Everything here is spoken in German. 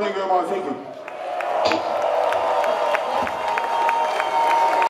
Thank you very. Thank you.